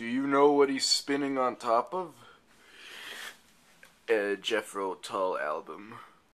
Do you know what he's spinning on top of? A Jeffro Tull album.